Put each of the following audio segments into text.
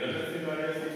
Okay,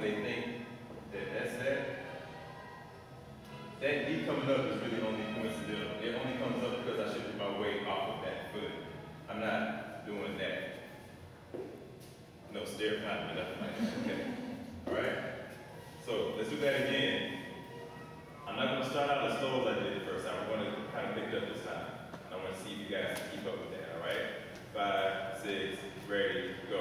they think that that's that. That beat coming up is really only coincidental. It only comes up because I shifted my weight off of that foot. I'm not doing that. No stair climbing, nothing like that. Okay. All right. So let's do that again. I'm not going to start out as slow as I did the first time. We're going to kind of pick it up this time. And I want to see if you guys can keep up with that. All right. Five, six, ready, go.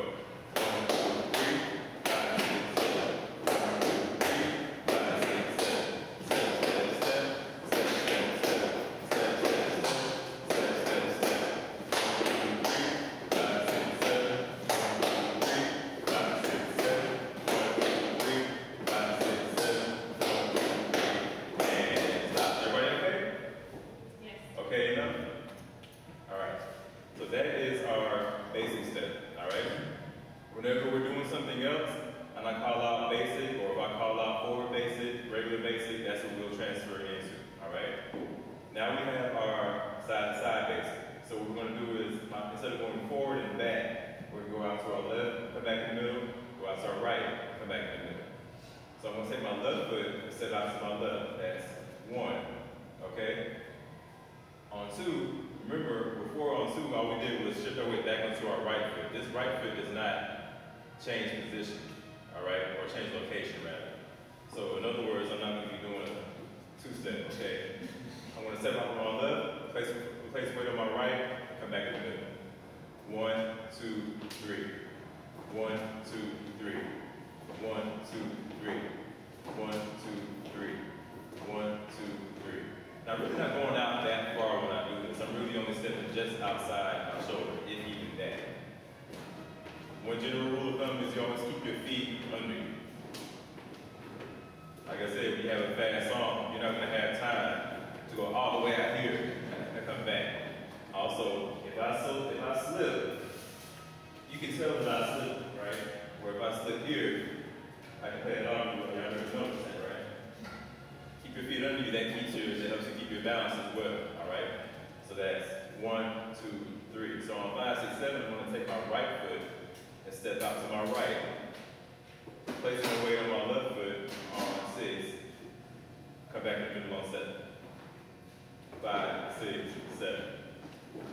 One, two, three. Five, six, seven. One, two, three. Five, six, seven. Seven, seven, seven. Seven, seven, seven. Seven, seven, seven. Seven, seven, seven. One, two, three. Five, six, seven. One, two, three. Five, six, seven. One, two, three. Five, six, seven. One, two, three. And stop. Everybody okay? Yes. Okay enough? All right. So that is our basic step. All right. Whenever we're doing something else, and I call out basic, or if I call out forward basic, regular basic, that's what we'll transfer into. All right. Now we have our side to side basic. So what we're going to do is, uh, instead of going forward and back, we're going to go out to our left, come back in the middle, go out to our right, come back in the middle. So I'm going to take my left foot and step out to my left. That's one. Okay. On two, remember before on two, all we did was shift our weight back onto our right foot. This right foot does not change position, all right, or change location rather. So in other words, I'm not going to be doing a two-step, okay? I'm going to step out on my left, place, place weight on my right, come back in the middle. One, two, three. One, two, three. One, two, three. One, two, three. One, two, three. Now, I'm really not going out that far when I do this. I'm really only stepping just outside my shoulder, if even that. One general rule of thumb is you always keep your feet under you. Like I said, if you have a fast song, you're not going to have time to go all the way out here and come back. Also, if I slip, if I slip, you can tell that I slip, right? Or if I slip here, I can play it off you. Y'all never noticed that, right? Keep your feet under you. That keeps you. That helps you keep your balance as well. All right. So that's one, two, three. So on five, six, seven, I'm to take my right foot and step out to my right. Place my weight on my left foot on six. Come back in the middle on seven. Five, six, seven.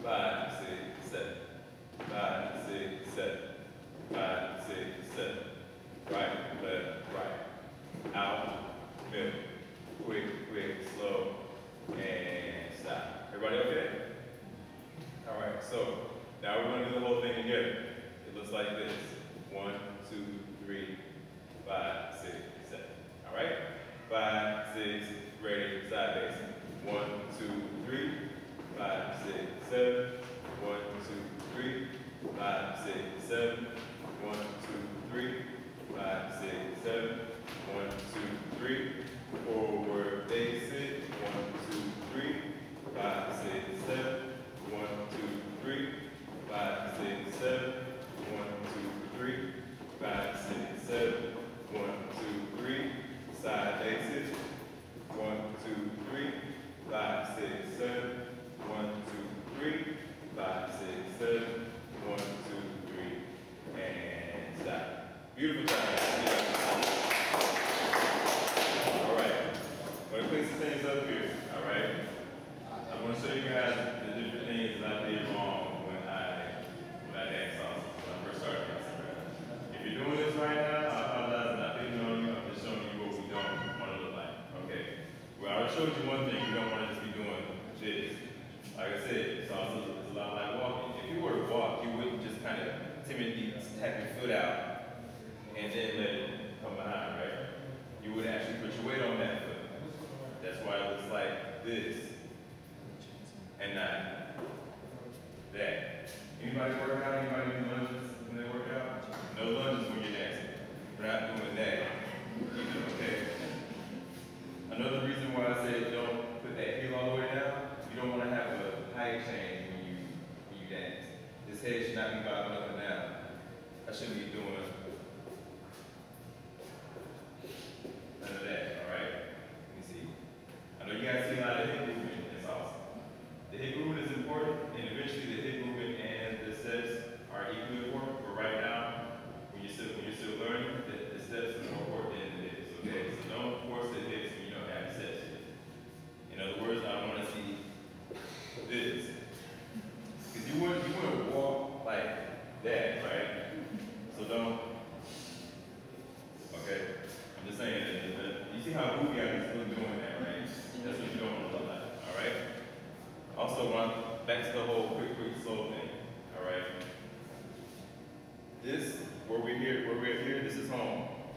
Five, six, seven. Five, six, seven. Five, six, seven.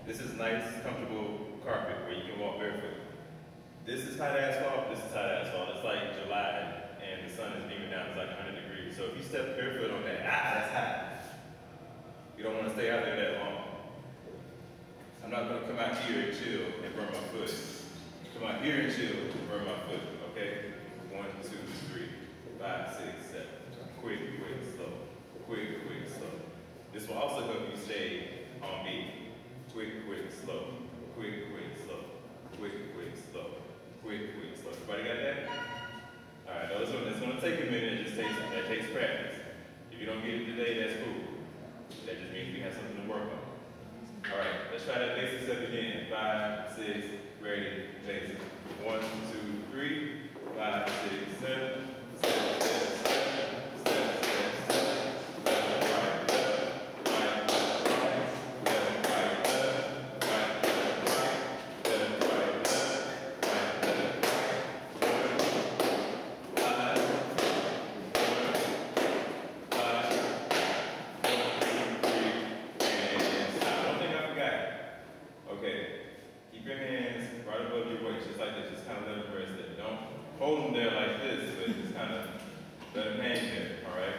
This is nice, comfortable carpet where you can walk barefoot. This is hot asphalt. This is hot asphalt. It's like July, and the sun is beaming down. It's like 100 degrees. So if you step barefoot on that, ah, that's hot. You don't want to stay out there that long. I'm not going to come out here and chill and burn my foot. Come out here and chill and burn my foot. Okay? One, two, three, five, six, seven. Quick, quick, slow. Quick, quick, slow. This will also help you stay on beat. Quick, quick, slow. Quick, quick, slow. Quick, quick, slow. Quick, quick, slow. Everybody got that? All right, now this one, it's gonna take a minute. It just takes that takes practice. If you don't get it today, that's cool. That just means we have something to work on. All right, let's try that basic step again. Five, six, ready, basic. One, two, three, five, six, seven, let them hang there, all right?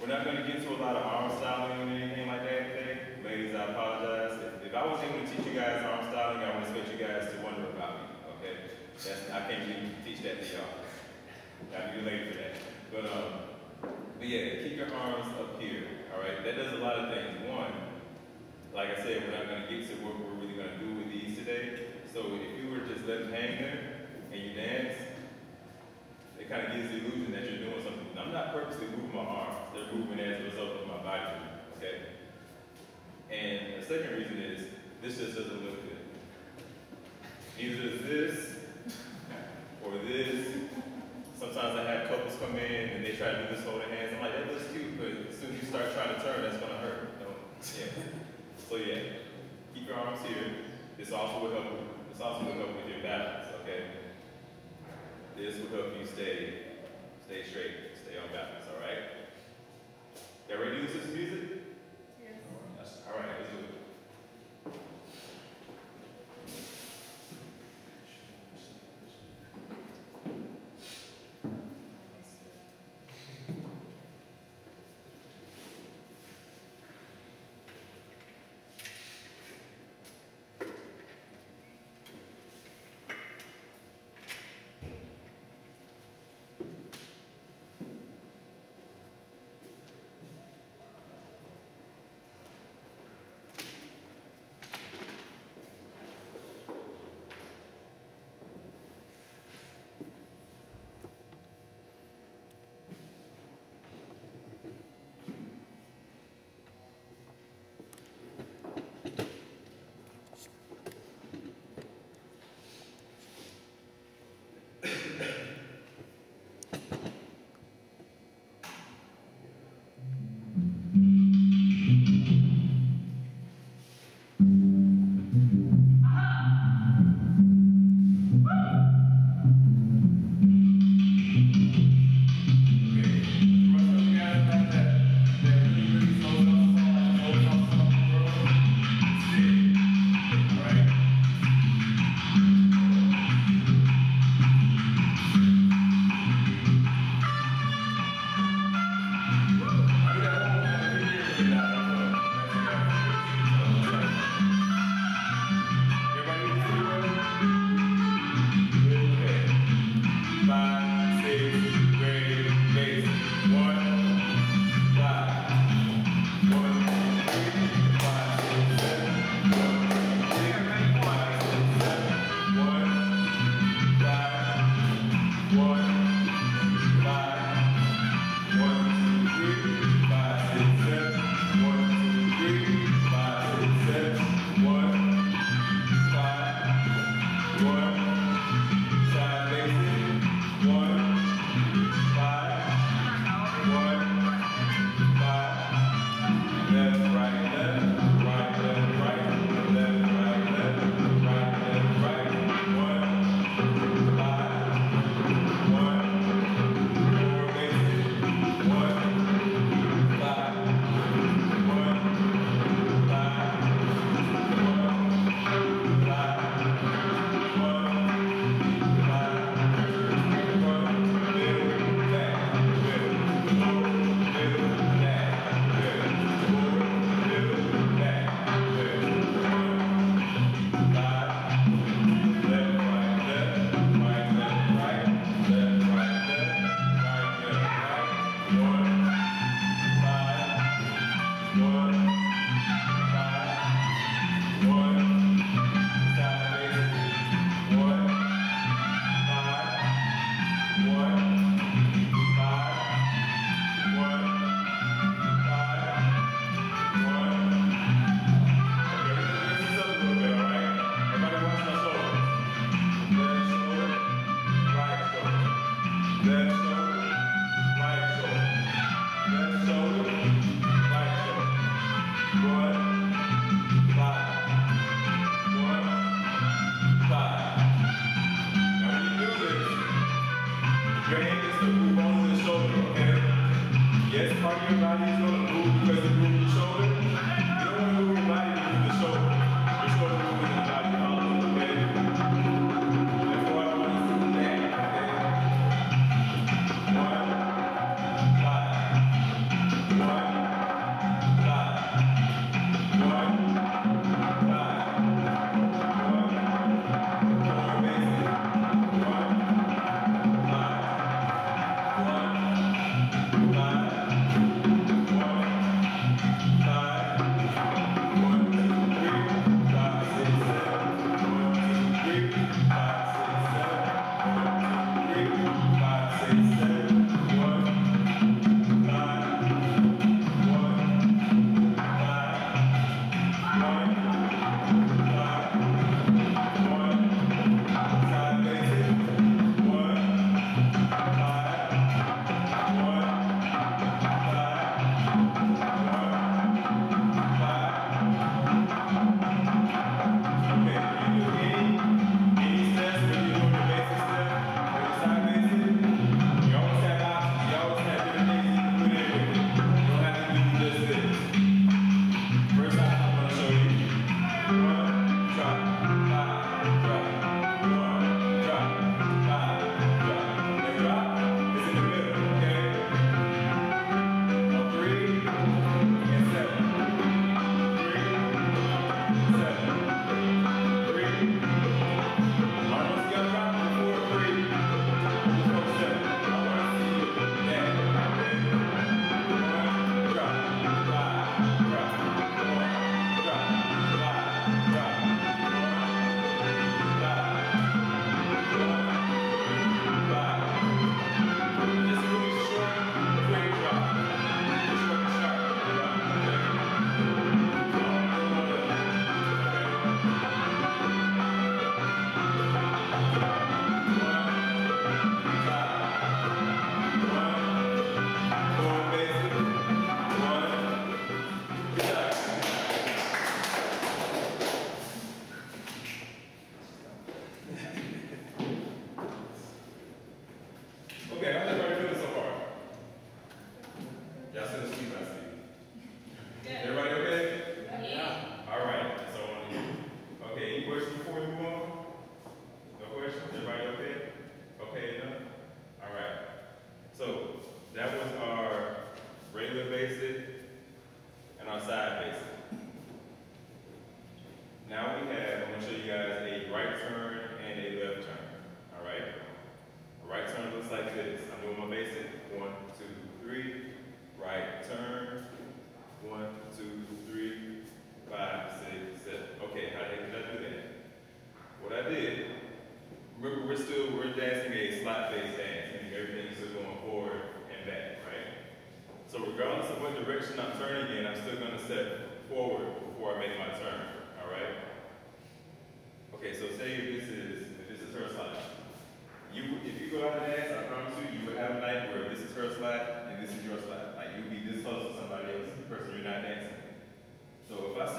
We're not going to get to a lot of arm styling or anything like that today. Ladies, I apologize. If, if I was able to teach you guys arm styling, I would expect you guys to wonder about me, okay? That's, I can't even teach that to y'all. I'll be late for that. But, um, but yeah, keep your arms up here, all right? That does a lot of things. One, like I said, we're not going to get to what we're really going to do with these today. So if you were just let them hang there and you dance, it kind of gives the illusion that you're doing something. I'm not purposely moving my arms. They're moving as a result of my body movement, okay? And the second reason is this just doesn't look good. Either this or this. Sometimes I have couples come in and they try to do this holding hands. I'm like, that looks cute, but as soon as you start trying to turn, that's gonna hurt. Yeah. So yeah, keep your arms here. This also will help. This also will help with your balance. Okay. This will help you stay, stay straight, stay on balance. All right. Y'all ready to do this music? Yes. All right. Let's do it.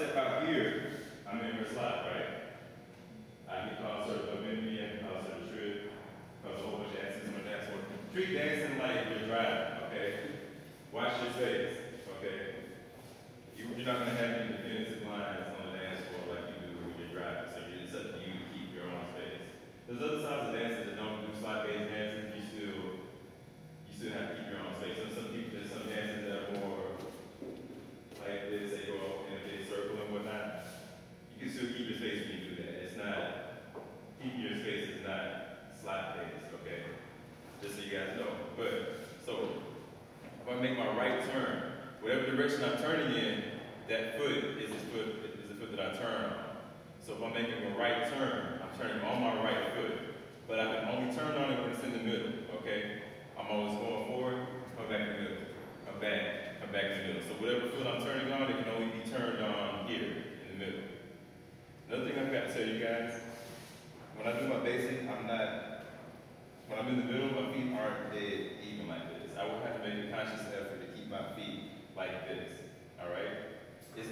step out here, I'm in your slot, right?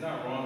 not wrong.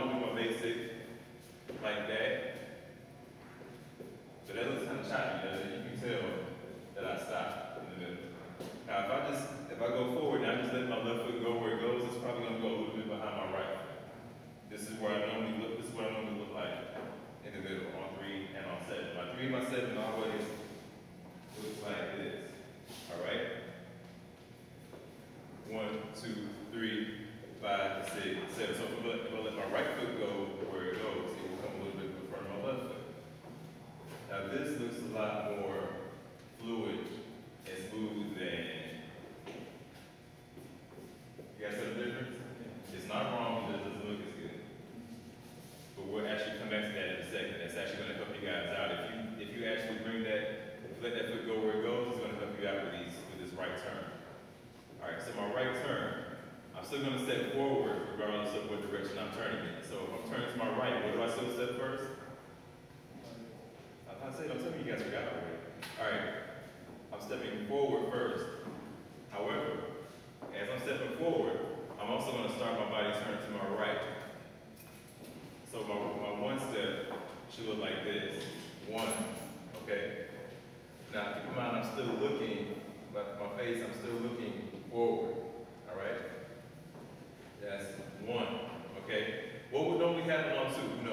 still looking, my, my face, I'm still looking forward, all right? That's one, okay? What would normally happen on two?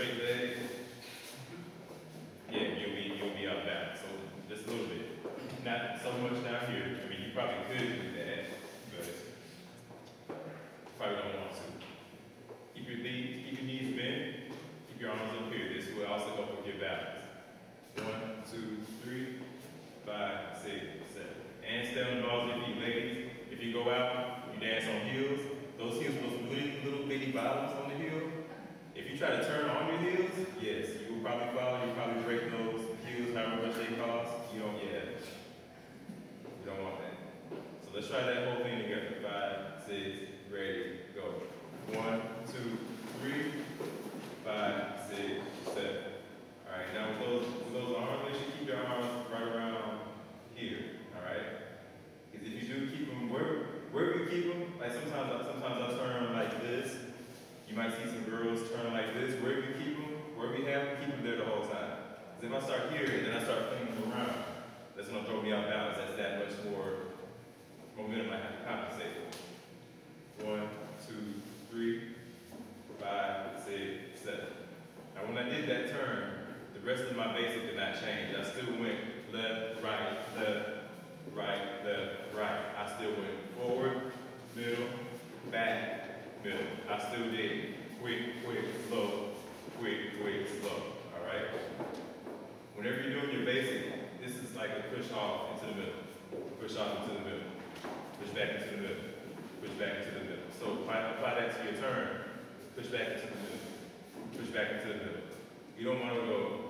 right there. my basic did not change. I still went left, right, left, right, left, right. I still went forward, middle, back, middle. I still did quick, quick, slow, quick, quick, slow. All right? Whenever you're doing your basic, this is like a push off into the middle, push off into the middle, push back into the middle, push back into the middle. So apply, apply that to your turn, push back into the middle, push back into the middle. You don't want to go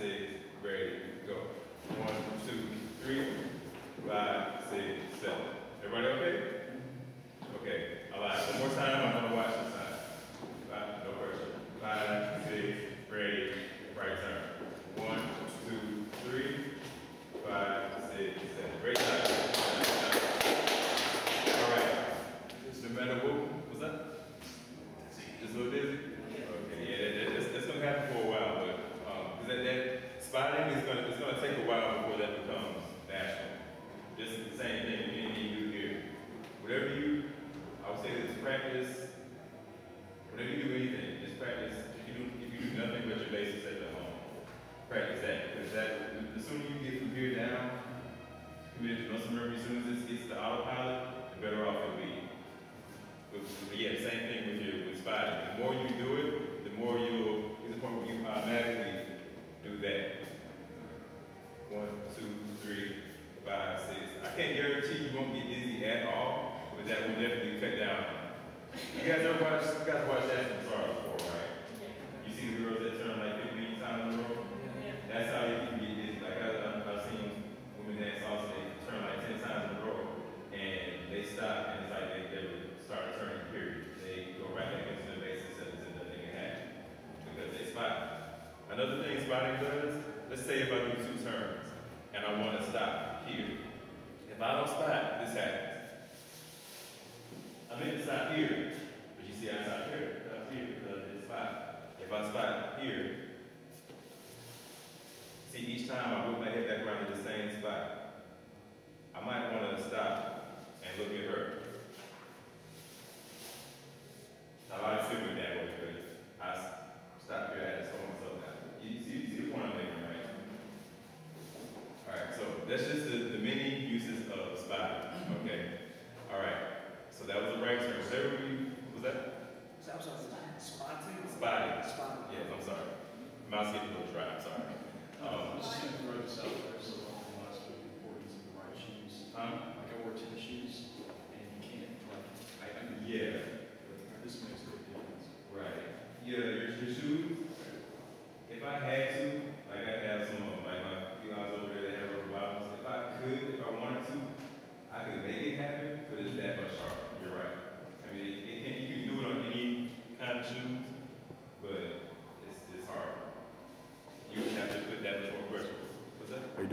six, ready, go. One, two, three, five, six, seven. Everybody okay? Okay, all right, one more time, I'm gonna watch this time. Five, no pressure. Five, six, ready, right turn. One, two, three, five, six, seven. Great time. See, each time I whip my head back around to the same spot, I might want to stop and look at her.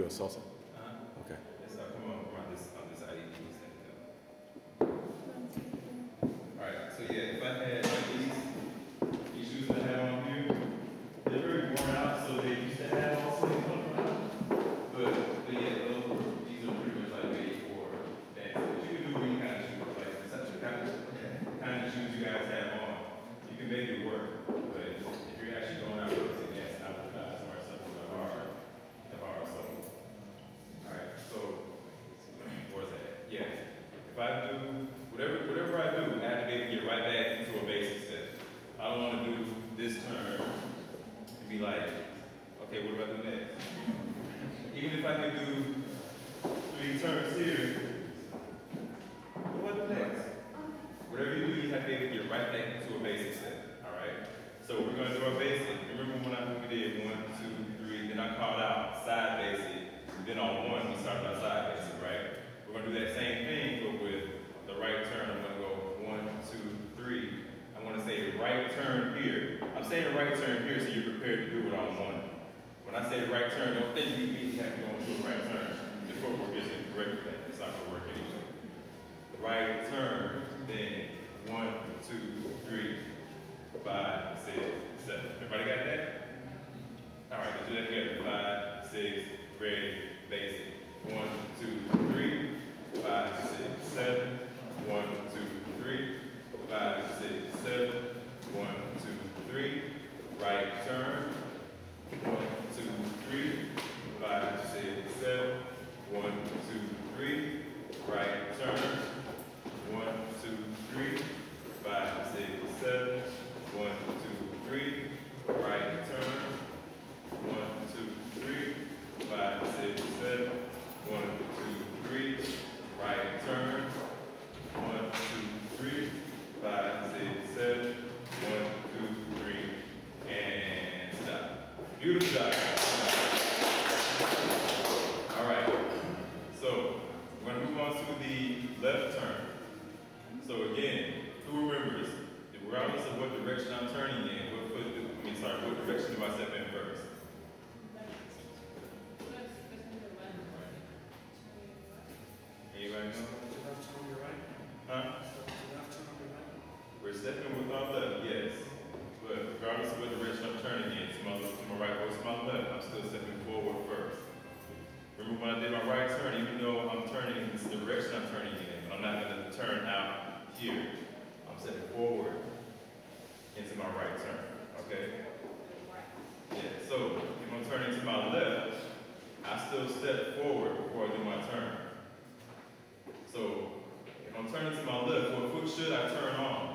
有收成。return to my left, should I turn on.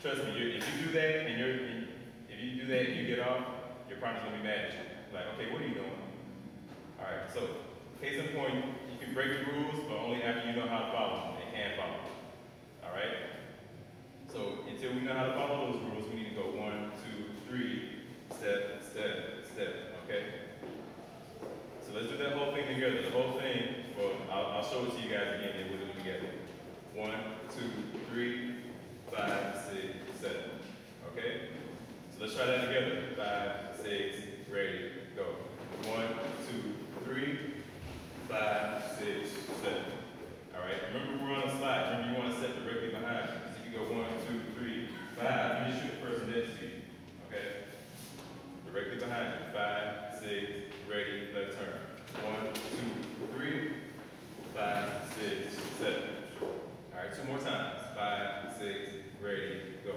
Trust me, if you do that and you're, if you do that and you get off, your partner's gonna be mad at you. Like, okay, what are you doing? All right, so case in point, you can break the rules, but only after you know how to follow them and can follow them. All right? So until we know how to follow those rules, we need to go one, two, three, step, step, step. Okay? So let's do that whole thing together. The whole thing, well, I'll, I'll show it to you guys again, and we'll do it together. One, two, three, five, six, seven. Okay? So let's try that together. Five, six, ready, go. One, two, three, five, six, seven. All right? Remember we're on a slide. Remember you want to set directly behind you. So you can go one, two, three, five. You shoot the person next to you. Okay? Directly behind you. Five, six, ready, left turn. One, two, three, five, six, seven. All right, two more times. Five, six, ready, go.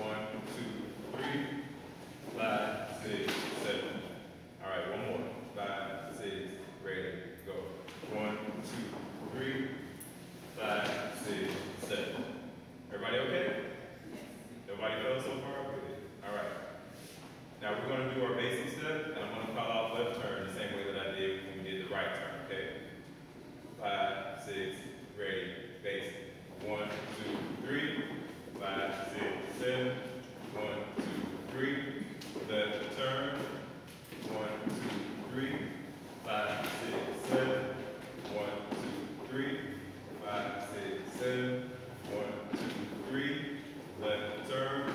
One, two, three, five, six, seven. All right, one more. Five, six, ready, go. One, two, three, five, six, seven. Everybody okay? Nobody fell so far? Good. All right. Now we're gonna do our basic step, and I'm gonna call out left turn the same way that I did when we did the right turn, okay? Five, six, ready, basic. One, two, three, five, six, seven. One, two, three, left turn. One, two, three, five, six, seven. One, two, three, five, six, seven. One, two, three, left turn.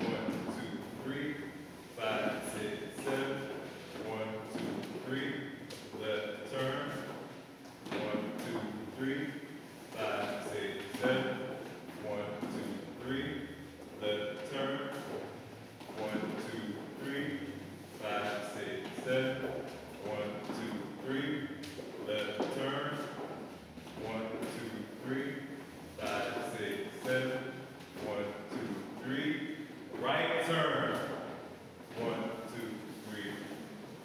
One, two, three, five, six, seven. One, two, three, left turn. One, two, three, five, six, seven. One, two, three, left turn. One, two, three, five, six, seven. One, two, three, left turn. One, two, three, five, six, seven. One, two, three, right turn. One, two, three,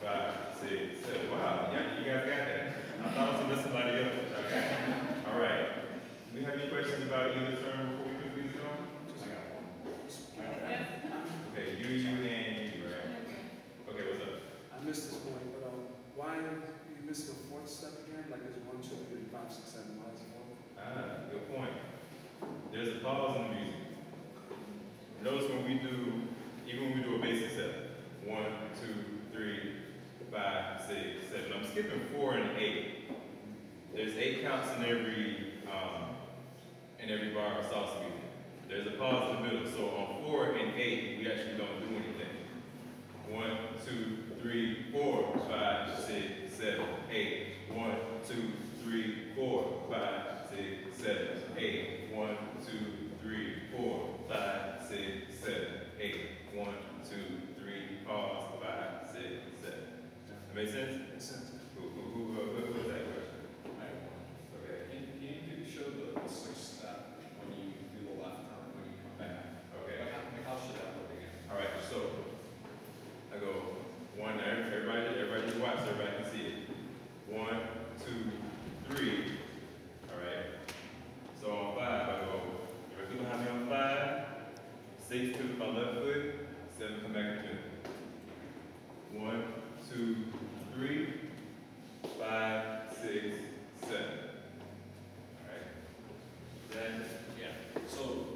five, six, seven. Wow, yeah, you guys got that. I thought I was gonna miss somebody else. Okay. All right. Do we have any questions about either term before we put these on? Okay, you, you, and you, right? Okay, what's up? I missed this point, but um, why you missed the fourth step again? Like there's one, two, three, five, six, seven. Why is it four? Ah, good point. There's a pause in the music. Notice when we do, even when we do a basic step, one, two, three, five, six, seven. I'm skipping four and eight. There's eight counts in every, um, in every bar of salsa music. There's a pause in the middle, so on four and eight, we actually don't do anything. One, two, three, four, five, six, seven, eight. One, two, three, four, five, six, seven, eight. One, two, three, four, five, six, seven, eight. One, two, three, pause, five, six, seven. Make sense? Makes sense. Who, who, who, who, who was that question? Okay, Can, can you show the the switch step when you do the left turn, when you come back? okay. How, how should that look again? All right, so I go one, everybody, everybody just watch, everybody can see it. One, two, three. All right. So on five, I go, directly behind me on five, six to my left foot, seven come back to two. One, two, three, five, six, seven. All right. Then, Yeah, so,